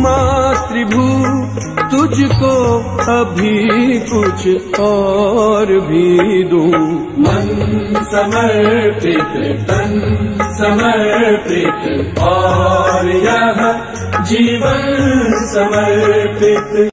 मातृभू तुझको अभी कुछ और भी दूँ। मन समर्पित तन समर्पित, और यह जीवन समर्पित।